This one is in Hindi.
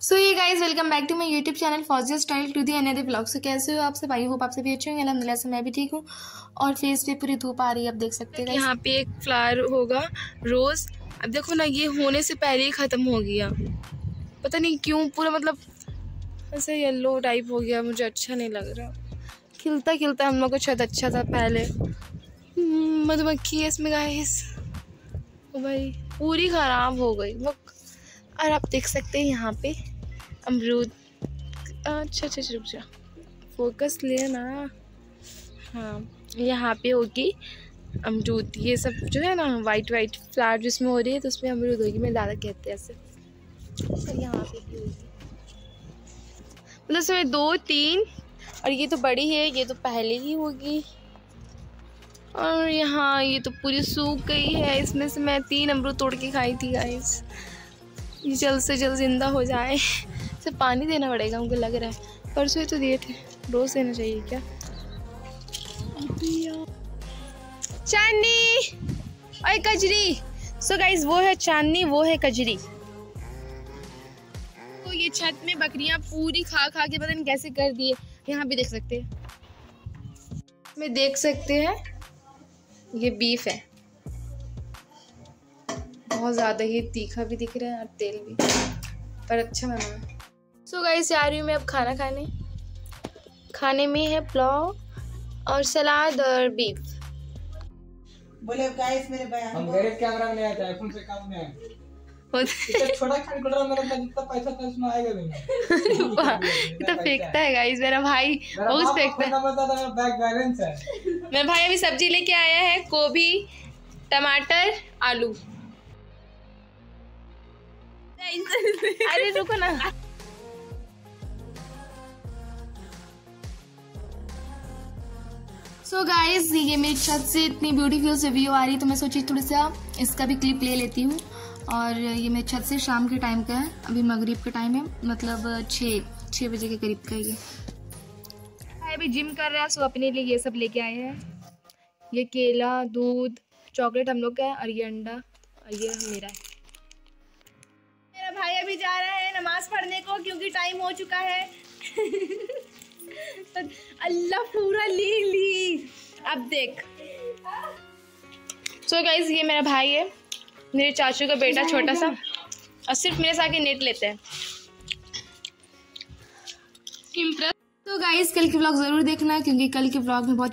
सो ये guys welcome back to my YouTube channel फॉजियो style to the another blog so कैसे हो आप सब? आई होप आप सभी अच्छे होंगे। अलहमदिल्ला से मैं भी ठीक हूँ। और फेस पे पूरी धूप आ रही है आप देख सकते हैं यहाँ पे एक फ्लावर होगा रोज अब देखो ना ये होने से पहले ही ख़त्म हो गया। पता नहीं क्यों पूरा मतलब ऐसे येल्लो टाइप हो गया मुझे अच्छा नहीं लग रहा। खिलता खिलता हम लोग को छत अच्छा था पहले। हम्म, मधुमक्खी है इसमें गाइस भाई पूरी ख़राब हो गई। वो और आप देख सकते हैं यहाँ पे अमरूद अच्छा अच्छा रुक जा फोकस ले ना हाँ यहाँ पे होगी अमरूद। ये सब जो है ना वाइट वाइट फ्लावर जिसमें हो रही है तो उसमें अमरूद होगी। मैं ज़्यादा कहते हैं ऐसे। और यहाँ पे भी होगी। मतलब इसमें दो, तीन, और ये तो बड़ी है, ये तो पहले ही होगी। और यहाँ ये तो पूरी सूख गई है। इसमें से मैं तीन अमरूद तोड़ के खाई थी गाइस ये जल्द से जल्द ज़िंदा हो जाए। सिर्फ़ पानी देना पड़ेगा मुझे लग रहा है। परसों ही तो दिए थे। रोज़ देना चाहिए क्या? चांदनी! और कजरी! सो गाइज़ वो है चांदनी, वो है कजरी। तो ये छत में बकरियाँ पूरी खा खा के पता नहीं कैसे कर दिए। यहाँ भी देख सकते हैं। में देख सकते हैं। ये बीफ है। बहुत ज़्यादा ही तीखा भी दिख रहा है और तेल भी। पर अच्छा बना है। सो गाइस जा रही हूँ मैं अब खाना खाने। खाने में है पुलाव और सलाद और बीफ बोले गाइस मेरे बयान हम मेरे कैमरा में नहीं आता आईफोन से काम में है छोटा कैलकुलेटर मेरे जितना पैसा था उसमें आएगा नहीं। ये तो फेंकता है। गाइस मेरा भाई बहुत फेंकता है। था बैंक बैलेंस है। मेरा भाई अभी सब्ज़ी लेके आया है गोभी टमाटर आलू। अरे रुको ना सो गाइज़ ये मेरी छत से इतनी ब्यूटीफुल से व्यू आ रही तो मैं सोची थोड़ा सा इसका भी क्लिप ले लेती हूँ। और ये मेरी छत से शाम के टाइम का है, अभी मगरिब का टाइम है मतलब छः छः बजे के करीब का ये। अभी जिम कर रहा है सो अपने लिए ये सब लेके आए हैं। ये केला, दूध चॉकलेट हम लोग का है, और ये अंडा, और ये मेरा है। अभी जा रहा है नमाज़ पढ़ने को क्योंकि टाइम हो चुका है। तो अल्लाह पूरा ली ली। अब देख। सो so गाइज़ ये मेरा भाई है। मेरे चाचू का बेटा छोटा सा। और सिर्फ़ मेरे साथ ही नेट लेते हैं। तो गाइज़ कल के ब्लॉग ज़रूर देखना क्योंकि कल के ब्लॉग में बहुत